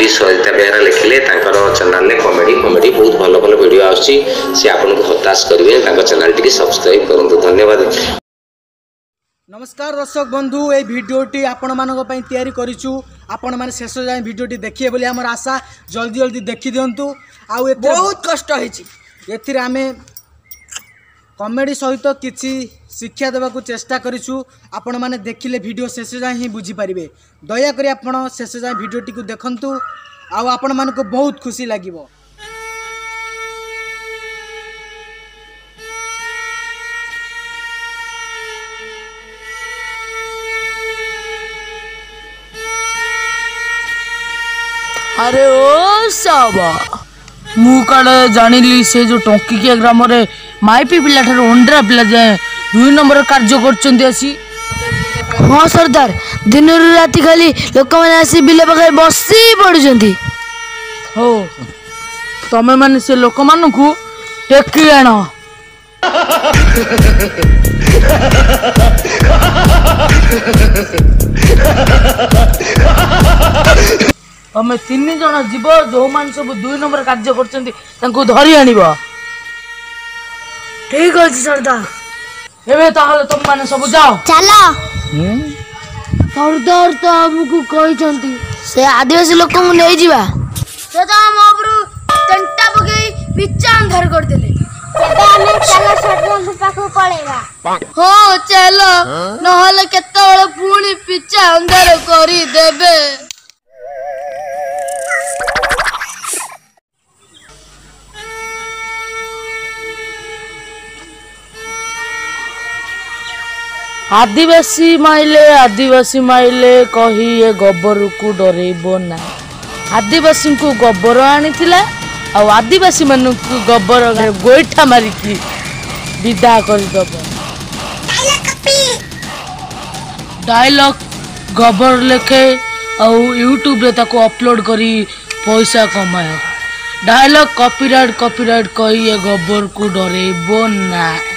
comedy Sarita Behera ଲେଖିଲେ ତାଙ୍କର ଚ୍ୟାନେଲ୍ରେ କମେଡ଼ି କମେଡ଼ି ବହୁତ ଭଲ ଭଲ ଭିଡ଼ିଓ ଆସୁଛି ସେ ଆପଣଙ୍କୁ ହତାଶ କରିବେ ତାଙ୍କ ଚ୍ୟାନେଲ୍ଟିକି ସବସ୍କ୍ରାଇବ୍ କରନ୍ତୁ ଧନ୍ୟବାଦ ନମସ୍କାର ଦର୍ଶକ ବନ୍ଧୁ ଏଇ ଭିଡ଼ିଓଟି ଆପଣମାନଙ୍କ ପାଇଁ ତିଆରି କରିଛୁ ଆପଣମାନେ ଶେଷ ଯାଏଁ ଭିଡ଼ିଓଟି ଦେଖିବେ ବୋଲି ଆମର ଆଶା ଜଲ୍ଦି ଜଲ୍ଦି ଦେଖିଦିଅନ୍ତୁ ଆଉ ବହୁତ କଷ୍ଟ ହେଇଛି ଏଥିରେ ଆମେ କମେଡ଼ି ସହିତ କିଛି ଶିକ୍ଷା ଦେବାକୁ ଚେଷ୍ଟା କରିଛୁ ଆପଣମାନେ ଦେଖିଲେ ଭିଡ଼ିଓ ଶେଷ ଯାଏଁ ହିଁ ବୁଝିପାରିବେ ଦୟାକରି ଆପଣ ଶେଷ ଯାଏଁ ଭିଡ଼ିଓଟିକୁ ଦେଖନ୍ତୁ ଆଉ ଆପଣମାନଙ୍କୁ ବହୁତ ଖୁସି ଲାଗିବ ଆରେ ଓ ସବା ମୁଁ କାଳେ ଜାଣିଲି ସେ ଯେଉଁ ଟଙ୍କିକିଆ ଗ୍ରାମରେ ମାଇପି ପିଲାଠାରୁ ଅଣ୍ଡରା ପିଲା ଯାଏଁ ଦୁଇ ନମ୍ବର କାର୍ଯ୍ୟ କରୁଛନ୍ତି ଆସି ହଁ ସର୍ଦ୍ଦାର ଦିନରୁ ରାତି ଖାଲି ଲୋକମାନେ ଆସି ବିଲ ପାଖରେ ବସି ପଡ଼ୁଛନ୍ତି ହଉ ତମେମାନେ ସେ ଲୋକମାନଙ୍କୁ ଟେକି ଆଣ ତମେ ତିନି ଜଣ ଯିବ ଯେଉଁମାନେ ସବୁ ଦୁଇ ନମ୍ବର କାର୍ଯ୍ୟ କରୁଛନ୍ତି ତାଙ୍କୁ ଧରି ଆଣିବ ଠିକ ଅଛି ସର୍ଦ୍ଦାର ଏବେ ତାହେଲେ ତମମାନେ ସବୁ ଯାଅ ଚାଲ ସର୍ଦ୍ଦାର ତ ଆମକୁ କହିଛନ୍ତି ସେ ଆଦିବାସୀ ଲୋକଙ୍କୁ ନେଇଯିବା ସେ ତ ଆମ ଉପରୁ ଟେଣ୍ଟା ପକେଇ ପିଚା ଅନ୍ଧାର କରିଦେଲେ ଆମେ ଚାଲ ସର୍ଦ୍ଦାରଙ୍କ ପାଖକୁ ପଳେଇବା ହଁ ଚାଲ ନହେଲେ କେତେବେଳେ ପୁଣି ପିଚା ଅନ୍ଧାର କରିଦେବେ ଆଦିବାସୀ ମାଇଲେ ଆଦିବାସୀ ମାଇଲେ କହି ଏ ଗୋବରକୁ ଡରେଇବ ନାହିଁ ଆଦିବାସୀଙ୍କୁ ଗୋବର ଆଣିଥିଲା ଆଉ ଆଦିବାସୀମାନଙ୍କୁ ଗୋବର ଗୋଇଠା ମାରିକି ବିଦା କରିଦେବ ଡାଇଲଗ୍ ଗୋବର ଲେଖେ ଆଉ ୟୁଟ୍ୟୁବ୍ରେ ତାକୁ ଅପଲୋଡ଼ କରି ପଇସା କମାଏ ଡାଇଲଗ୍ କପିରାଇଟ୍ କପିରାଇଟ୍ କହି ଏ ଗୋବରକୁ ଡରେଇବ ନାହିଁ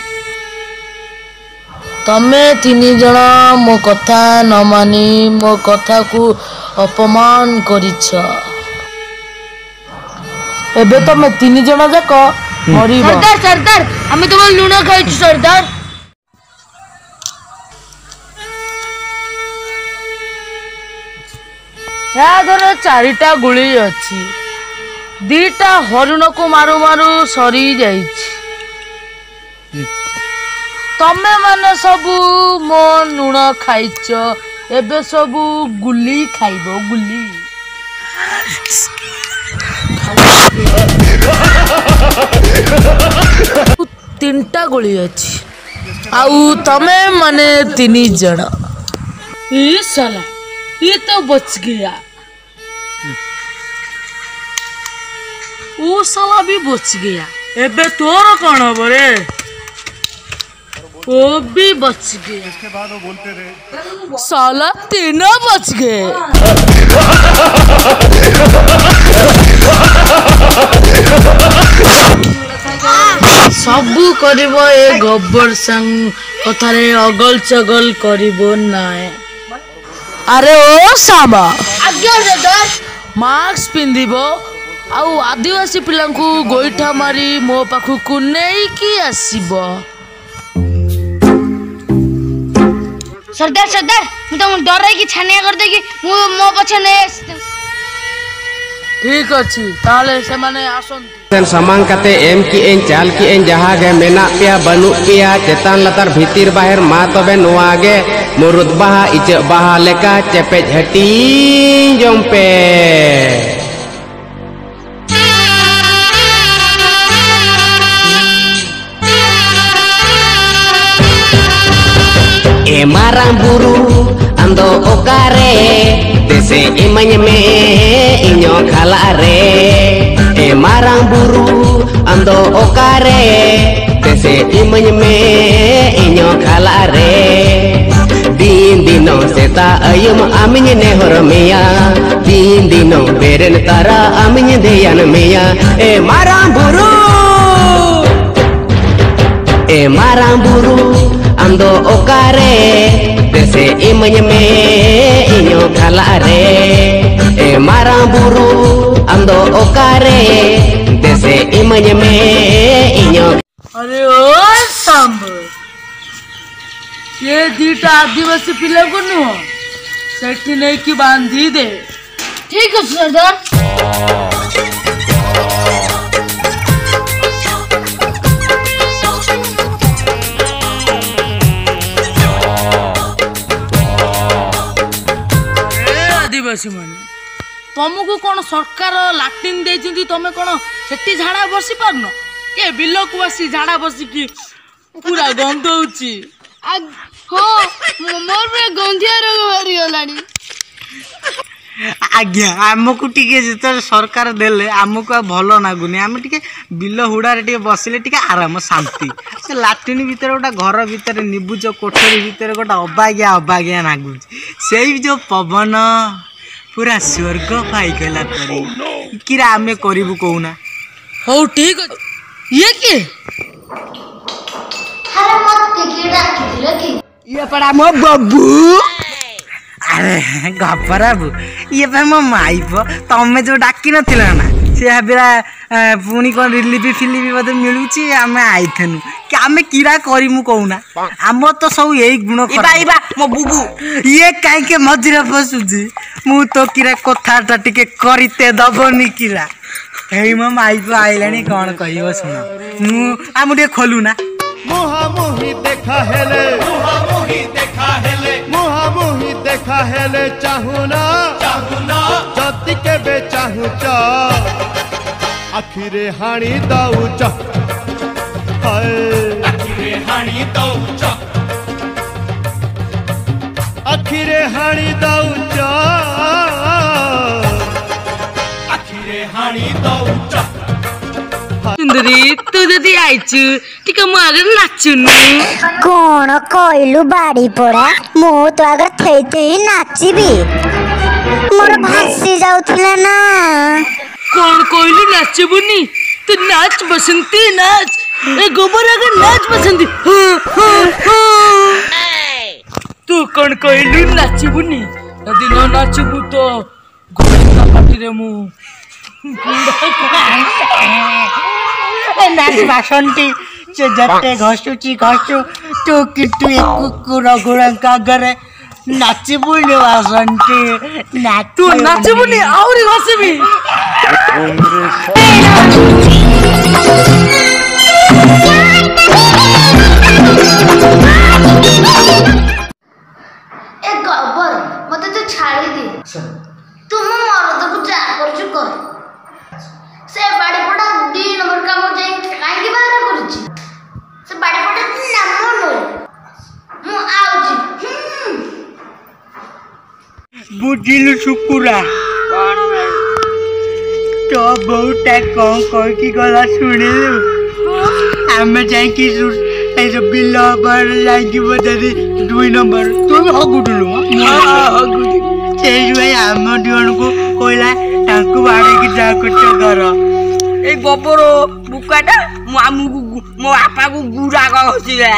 ତମେ ତିନି ଜଣ ମୋ କଥା ନ ମାନି ମୋ କଥାକୁ ଅପମାନ କରିଛ ଏବେ ତମେ ତିନି ଜଣ ଯାକ ମରିବ ସର୍ଦ୍ଦାର ସର୍ଦ୍ଦାର ଆମେ ତମ ଲୁଣ ଖାଇଛୁ ସର୍ଦ୍ଦାର ଏହା ଧର ଚାରିଟା ଗୁଳି ଅଛି ଦିଟା ହରିଣକୁ ମାରୁ ମାରୁ ସରିଯାଇଛି ତମେ ମାନେ ସବୁ ମୋ ଲୁଣ ଖାଇଛ ଏବେ ସବୁ ଗୁଲି ଖାଇବ ଗୁଲି ତିନିଟା ଗୁଳି ଅଛି ଆଉ ତମେ ମାନେ ତିନି ଜଣ ଇଏ ସଲା ଇଏ ତ ବଚଗିଆ ও সালা বি বচ গিয়া এবে তোর কণ হব রে वो भी बच गए इसके बाद वो बोलते रहे साला तीनों बच गए सबू करिब ए संग कथारे अगल चगल करिब ना আরে ও সাবা মাস্ক পিন্ধিব ଆଉ ଆଦିବାସୀ ପିଲାଙ୍କୁ ଗୋଇଠା ମାରି ମୋ ପାଖକୁ ନେଇକି सरदार सरदार ମୁଁ ତମକୁ ଡରାଇକି ଛାନିଆ କରିଦେଇକି ମୁଁ ମୋ ପଛେ ନେଇ ଆସିଛି ଠିକ ଅଛି ତାହେଲେ ସେମାନେ ଆସନ୍ତୁ ᱥᱟᱢᱟᱝ ᱠᱟᱛᱮ ᱮᱢ ᱠᱤ ᱮᱧ ᱪᱟᱞ ᱠᱤ ᱮᱧ ᱡᱟᱦᱟᱸ ᱜᱮ ᱢᱮᱱᱟᱜ ᱯᱮᱭᱟ ᱵᱟᱹᱱᱩᱜ ᱯᱮᱭᱟ ᱪᱮᱛᱟᱱ ᱞᱟᱛᱟᱨ ᱵᱷᱤᱛᱤᱨ ᱵᱟᱦᱮᱨ ᱢᱟ ᱛᱚᱵᱮ ᱱᱚᱣᱟ ᱜᱮ ᱢᱩᱨᱩᱫ ᱵᱟᱦᱟ ᱤᱪᱟᱹᱜ ᱵᱟᱦᱟ ᱞᱮᱠᱟ ᱪᱮᱯᱮᱡ ᱦᱟᱹᱴᱤᱧ ᱡᱚᱝ ᱯᱮ marang buru ando okare dese imanye me inyo kalare e marang buru ando okare dese imanye me inyo kalare din dino seta ayum aminye ne meya, din dino beren tara aminye deyan meya e marang buru e marang buru ᱟᱢᱫᱚ ᱚᱠᱟᱨᱮ ᱫᱮᱥᱮ ᱤᱢᱟᱹᱧ ᱢᱮ ᱤᱧᱚ ᱠᱷᱟᱞᱟᱨᱮ ᱮ ᱢᱟᱨᱟᱝ ᱵᱩᱨᱩ ᱟᱢᱫᱚ ᱚᱠᱟᱨᱮ ᱫᱮᱥᱮ ᱤᱢᱟᱹᱧ ᱢᱮ ᱤᱧᱚ अरे ओ सांब ये दीटा आदिवासी पिला को नु सेठी नहीं की बांधी दे ठीक है सर ଆଦିବାସୀମାନେ ତୁମକୁ କ'ଣ ସରକାର ଲାଟ୍ରିନ୍ ଦେଇଛନ୍ତି ତୁମେ କ'ଣ ସେଠି ଝାଡ଼ା ବସି ପାରୁନ ଏ ବିଲକୁ ଆସି ଝାଡ଼ା ବସିକି ପୁରା ଗନ୍ଧଉଛି ହଁ ମୋର ପୁରା ଗନ୍ଧିଆ ରୋଗ ବାହାରିଗଲାଣି ଆଜ୍ଞା ଆମକୁ ଟିକେ ଯେତେବେଳେ ସରକାର ଦେଲେ ଆମକୁ ଆଉ ଭଲ ଲାଗୁନି ଆମେ ଟିକେ ବିଲ ହୁଡ଼ାରେ ଟିକେ ବସିଲେ ଟିକେ ଆରାମ ଶାନ୍ତି ସେ ଲାଟ୍ରିନ୍ ଭିତରେ ଗୋଟେ ଘର ଭିତରେ ନିବୁଜ କୋଠରୀ ଭିତରେ ଗୋଟେ ଅବାଗିଆ ଅବାଗିଆ ଲାଗୁଛି ସେଇ ଯେଉଁ ପବନ पूरा स्वर्ग पाइला oh, किरा आम करू कौना हो ठीक ये किए ये पड़ा मो बबू अरे गपरा बाबू ये मो माइप तमें जो डाक ना ସେ ଭାବିଲା ପୁଣି କ'ଣ ରିଲିଫ ଫିଲିପି ବୋଧେ ମିଳୁଛି ଆମେ ଆଇଥେନୁ କି ଆମେ କିରା କରିମୁ କହୁନା ଆମର ତ ସବୁ ଏଇ ଗୁଣ ମୋ ବୁବୁ ଇଏ କାହିଁକି ମଝିରେ ବସୁଛି ମୁଁ ତ କିରା କଥାଟା ଟିକେ କରିତେ ଦବନି କିରା ହେଇ ମୋ ମାଇକୁ ଆଇଲାଣି କ'ଣ କହିବ ଶୁଣ ମୁଁ ଆମ ଟିକେ ଖୋଲୁନା ମୁହାମୁହି ଦେଖା ହେଲେ ମୁହାମୁହି ଦେଖା ହେଲେ ମୁହାମୁହି ଦେଖା ହେଲେ ଚାହୁଁନା साथ के बेचा ऊंचा हाणी दा ऊंचा हाणी दा ऊंचा अखिरे बाडी पड़ा मो तो अगर थई थई मोर भासी जाउथिला ना कोन कोइलु नाचबुनी तू नाच बसंती नाच ए गोबर अगर नाच बसंती तू कोन कोइलु नाचबुनी यदि न नाचबु तो गोबर पाटी रे मु नाच बसंती जे जत्ते घसुची घसु तू कितु एक कुकुर गोरंका गरे ನಚ್ಚಿಬುಳ್ಳಿ ವಾಸಂತಿ ನತ್ತು ನಚ್ಚಿಬುಳ್ಳಿ ಅವ್ರಿಗೆ ಹೊಸಬಿ ବୁଝିଲୁ ଶୁକୁରା ତୋ ବୋଉଟା କ'ଣ କହିକି ଗଲା ଶୁଣିଲୁ ଆମେ ଯାଇକି ଏଇ ଯୋଉ ବିଲ ଉପରେ ଯାଇକି ବୋଧେ ଦୁଇ ନମ୍ବର ତୁ ବି ହଗୁଥିଲୁ ସେଇଥିପାଇଁ ଆମ ଜଣକୁ କହିଲା ତାଙ୍କୁ ବାଡ଼େଇକି ଯାହା କରୁଛ ଘର ଏଇ ଗୋବର ବୁକାଟା ମୁଁ ଆମକୁ ମୋ ବାପାକୁ ଗୁଡ଼ାକ ଘଷିଲା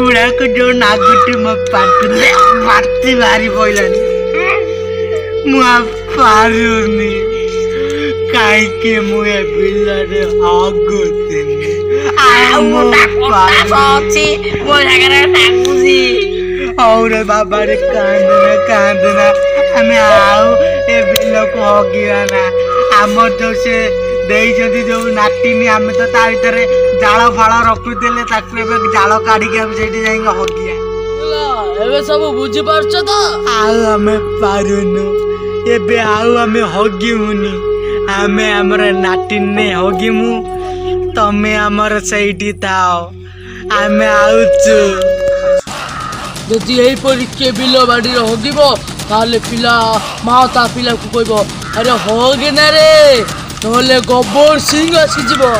ଗୁଡ଼ାକ ଯୋଉ ନାଗୁଟି ମୋ ପାଟିରେ ମାଟି ବାହାରି ପଡ଼ିଲାନି માફ પારુની કાઈ કે મુએ બિલાડે આગો તેને આમો પારુની બોલા કરે તાકુજી ઓરે બાબા રે કાંદના કાંદના আমি ଆଉ ଏ ବିଲକୁ ହଗିବା ନା ଆମର ଯୋଉ ସେ ଦେଇଛନ୍ତି ଯୋଉ ନାଟିନି ଆମେ ତ ତା ଭିତରେ ଜାଳ ଫାଳ ରଖିଦେଲେ ତାକୁ ଏବେ ଜାଳ କାଢିକି ଆମେ ସେଇଠି ଯାଇକି ହଗିବା ଏବେ ସବୁ ବୁଝିପାରୁଛ ତ ଆଉ ଆମେ ପାରୁନୁ ଏବେ ଆଉ ଆମେ ହଗିବୁନି ଆମେ ଆମର ନାଟିନେ ହଗିମୁ ତମେ ଆମର ସେଇଠି ଥାଅ ଆମେ ଆଉଛୁ ଯଦି ଏହିପରି କିଏ ବିଲ ବାଡ଼ିରେ ହଗିବ ତାହେଲେ ପିଲା ମା ତା ପିଲାକୁ କହିବ ଆରେ ହଗେନା ରେ ନହେଲେ ଗୋବର ସିଂ ଆସିଯିବ